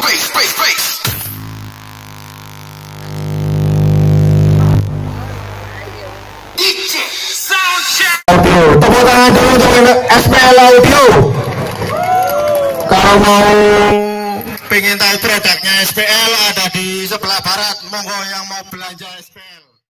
Face, face, face. Audio. Tepuk tangan dulu untuk SPL Audio. Kalau mau pengen tahu produknya SPL ada di sebelah barat. Monggo yang mau belanja SPL.